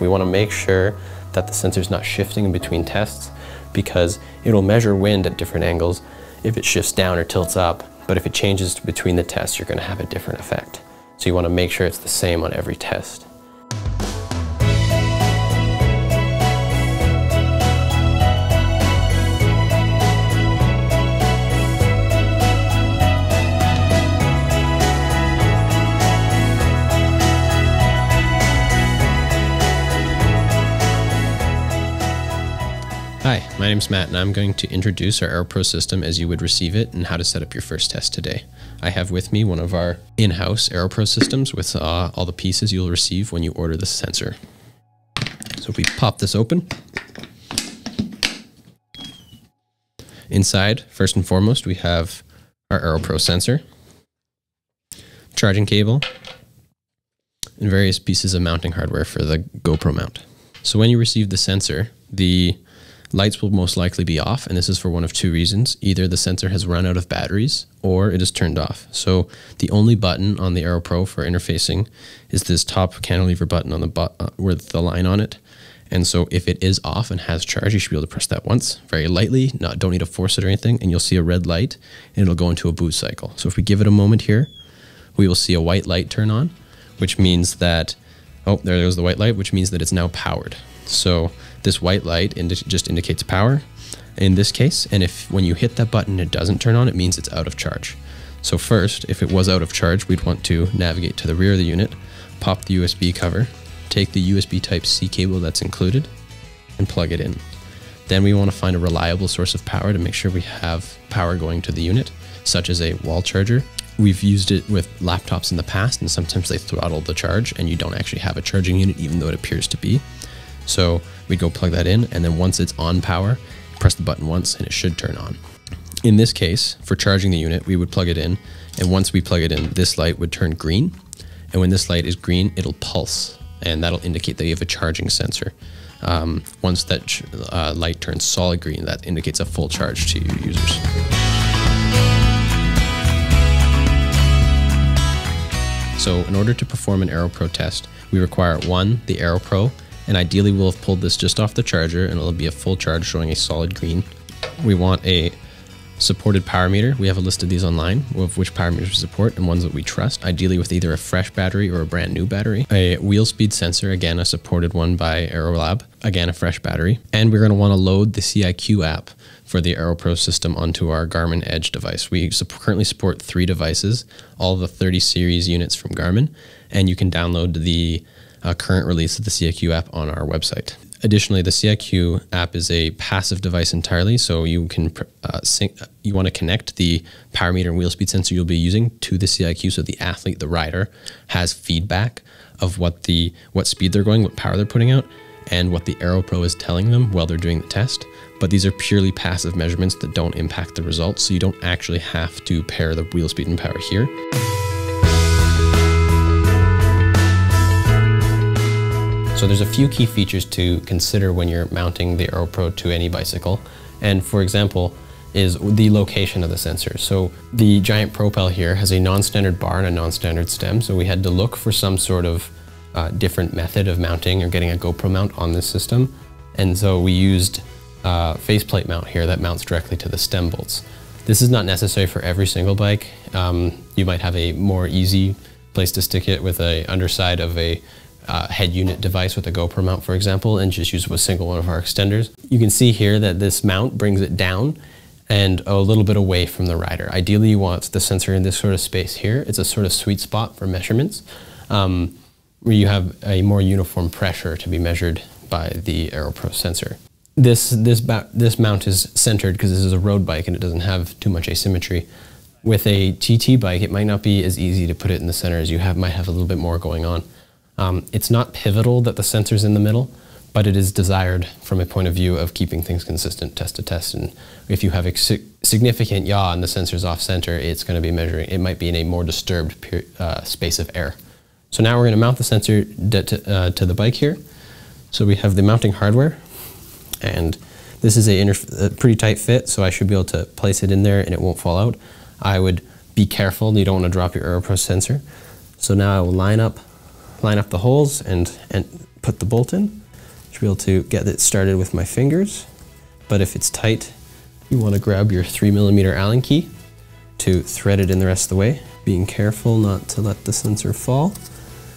we want to make sure that the sensor is not shifting in between tests because it'll measure wind at different angles if it shifts down or tilts up, but if it changes between the tests, you're going to have a different effect. So you want to make sure it's the same on every test. My name is Matt, and I'm going to introduce our AeroPro system as you would receive it and how to set up your first test today. I have with me one of our in-house AeroPro systems with uh, all the pieces you'll receive when you order the sensor. So if we pop this open, inside, first and foremost, we have our AeroPro sensor, charging cable, and various pieces of mounting hardware for the GoPro mount. So when you receive the sensor, the Lights will most likely be off, and this is for one of two reasons. Either the sensor has run out of batteries or it is turned off. So the only button on the Aero Pro for interfacing is this top cantilever button on the bu uh, with the line on it. And so if it is off and has charge, you should be able to press that once very lightly, not don't need to force it or anything, and you'll see a red light and it'll go into a boost cycle. So if we give it a moment here, we will see a white light turn on, which means that, oh, there goes the white light, which means that it's now powered. So this white light indi just indicates power in this case. And if when you hit that button, it doesn't turn on, it means it's out of charge. So first, if it was out of charge, we'd want to navigate to the rear of the unit, pop the USB cover, take the USB type C cable that's included and plug it in. Then we want to find a reliable source of power to make sure we have power going to the unit, such as a wall charger. We've used it with laptops in the past and sometimes they throttle the charge and you don't actually have a charging unit even though it appears to be. So we'd go plug that in, and then once it's on power, press the button once and it should turn on. In this case, for charging the unit, we would plug it in, and once we plug it in, this light would turn green. And when this light is green, it'll pulse, and that'll indicate that you have a charging sensor. Um, once that uh, light turns solid green, that indicates a full charge to your users. So in order to perform an AeroPro test, we require one, the AeroPro, and ideally we'll have pulled this just off the charger and it'll be a full charge showing a solid green. We want a supported power meter. We have a list of these online of which power meters we support and ones that we trust, ideally with either a fresh battery or a brand new battery. A wheel speed sensor, again, a supported one by Aerolab, again, a fresh battery. And we're going to want to load the CIQ app for the AeroPro system onto our Garmin Edge device. We currently support three devices, all the 30 series units from Garmin, and you can download the uh, current release of the CIQ app on our website. Additionally, the CIQ app is a passive device entirely, so you can uh, sync, you want to connect the power meter and wheel speed sensor you'll be using to the CIQ, so the athlete, the rider, has feedback of what the what speed they're going, what power they're putting out, and what the AeroPro is telling them while they're doing the test. But these are purely passive measurements that don't impact the results, so you don't actually have to pair the wheel speed and power here. So there's a few key features to consider when you're mounting the AeroPro to any bicycle. And for example, is the location of the sensor. So the Giant Propel here has a non-standard bar and a non-standard stem. So we had to look for some sort of uh, different method of mounting or getting a GoPro mount on this system. And so we used a uh, faceplate mount here that mounts directly to the stem bolts. This is not necessary for every single bike. Um, you might have a more easy place to stick it with a underside of a uh, head unit device with a GoPro mount, for example, and just use it with a single one of our extenders. You can see here that this mount brings it down and a little bit away from the rider. Ideally, you want the sensor in this sort of space here. It's a sort of sweet spot for measurements um, where you have a more uniform pressure to be measured by the AeroPro sensor. This, this, this mount is centered because this is a road bike and it doesn't have too much asymmetry. With a TT bike, it might not be as easy to put it in the center as you have, might have a little bit more going on. Um, it's not pivotal that the sensor's in the middle, but it is desired from a point of view of keeping things consistent test to test. And if you have a significant yaw and the sensor's off center, it's going to be measuring, it might be in a more disturbed uh, space of air. So now we're going to mount the sensor to, uh, to the bike here. So we have the mounting hardware, and this is a, a pretty tight fit, so I should be able to place it in there and it won't fall out. I would be careful, you don't want to drop your AeroPro sensor. So now I will line up line up the holes and, and put the bolt in. Should be able to get it started with my fingers. But if it's tight, you want to grab your three millimeter Allen key to thread it in the rest of the way, being careful not to let the sensor fall.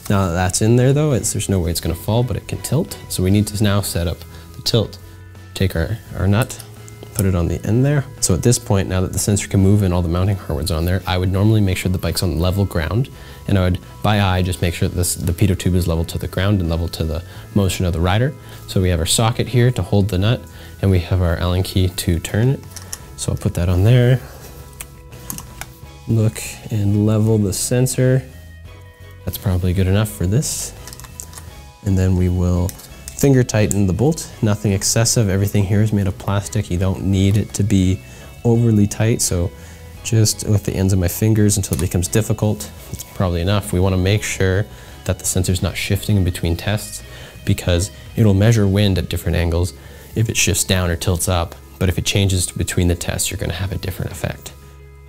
Now that that's in there though, there's no way it's going to fall, but it can tilt. So we need to now set up the tilt. Take our, our nut, put it on the end there. So at this point, now that the sensor can move and all the mounting hardware's on there, I would normally make sure the bike's on level ground, and I would, by eye, just make sure that this, the pitot tube is level to the ground and level to the motion of the rider. So we have our socket here to hold the nut, and we have our Allen key to turn it. So I'll put that on there. Look and level the sensor. That's probably good enough for this. And then we will finger tighten the bolt, nothing excessive. Everything here is made of plastic. You don't need it to be overly tight. So just with the ends of my fingers until it becomes difficult. It's probably enough. We want to make sure that the sensor is not shifting in between tests because it'll measure wind at different angles if it shifts down or tilts up. But if it changes between the tests, you're going to have a different effect.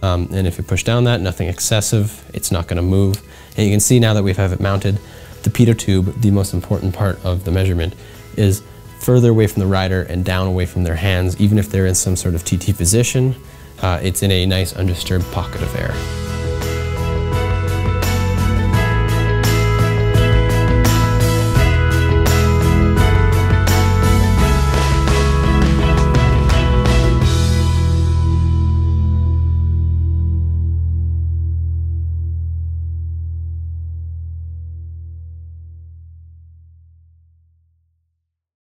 Um, and if you push down that, nothing excessive, it's not going to move. And you can see now that we have it mounted, the pitot tube, the most important part of the measurement, is further away from the rider and down away from their hands, even if they're in some sort of TT position. Uh, it's in a nice undisturbed pocket of air.